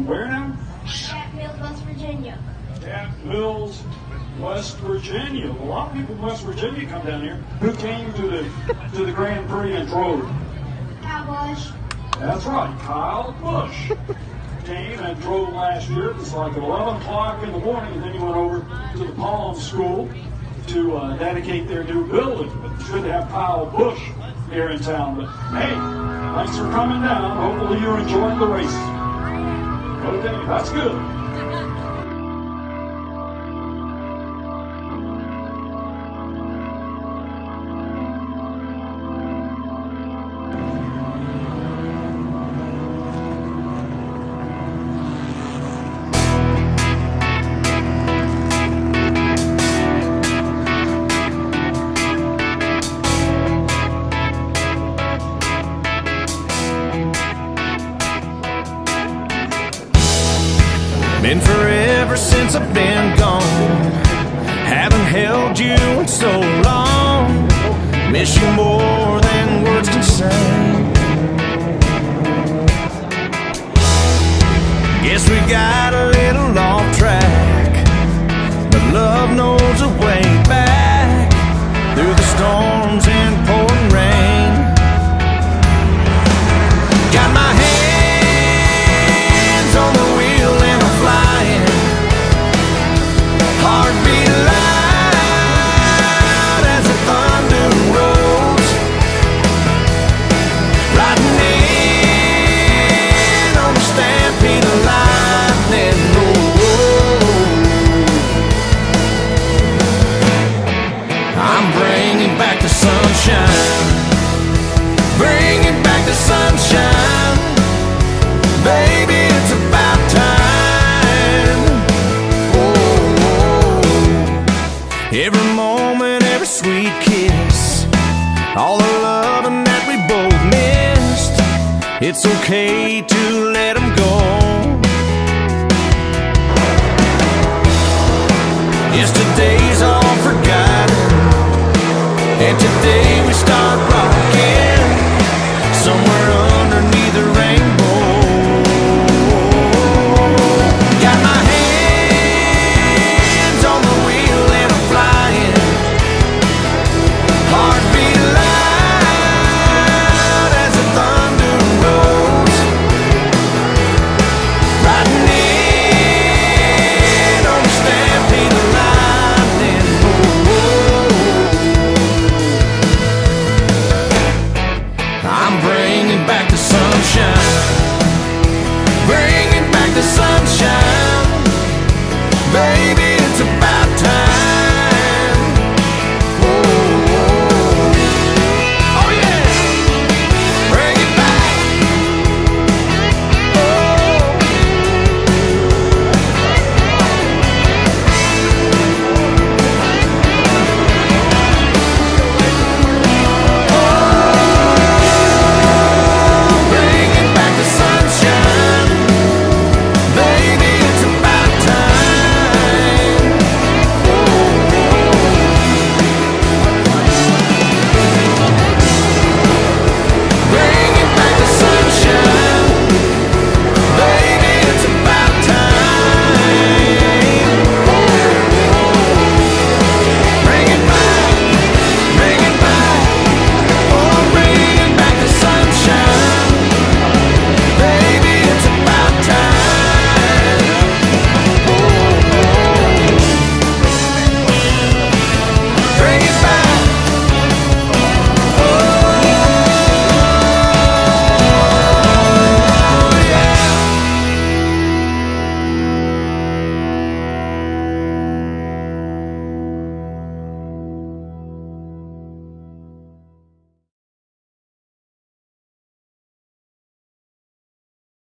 From where now? At Mills, West Virginia. At Mills, West Virginia. A lot of people from West Virginia come down here. Who came to the to the Grand Prix and drove? Cowboys. That's right, Kyle Busch came and drove last year. It was like 11 o'clock in the morning, and then he went over to the Palm School to uh, dedicate their new building. But it's good to have Kyle Busch here in town. But hey, thanks for coming down. Hopefully you're enjoying the race. That's good. Been forever since I've been gone. Haven't held you in so long. Miss you more than words can say. Guess we got a little off track. But love knows a way sunshine. Bringing back the sunshine. Baby, it's about time. Oh, oh, every moment, every sweet kiss, all the loving that we both missed. It's okay to let And today sunshine. Bringing back the sunshine, baby.